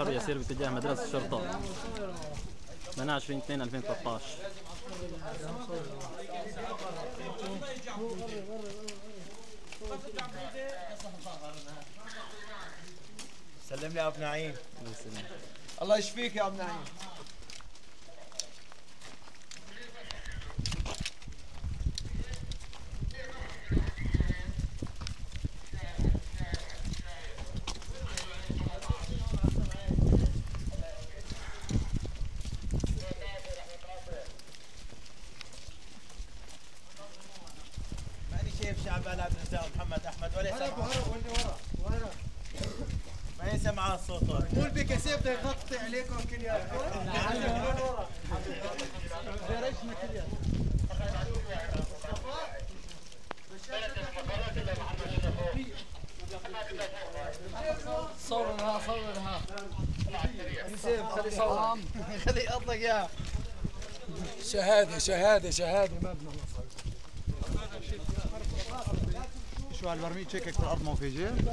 الحر يسير باتجاه مدرسة الشرطة. 28 2 2013 سلم لي أبو نعيم. الله يسلمك. الله يشفيك يا أبو نعيم. شعبان عبد الرزاق محمد أحمد ولا سمعان ما يسمعان صوته قول بكاسيه بده يغطي عليكم كلياتكم صورها صورها. يوسف خلي صوت خلي يقطلق اياه شهادة شهادة شهادة مبنى شو هالبرميل شكك في الأرض ما في جيب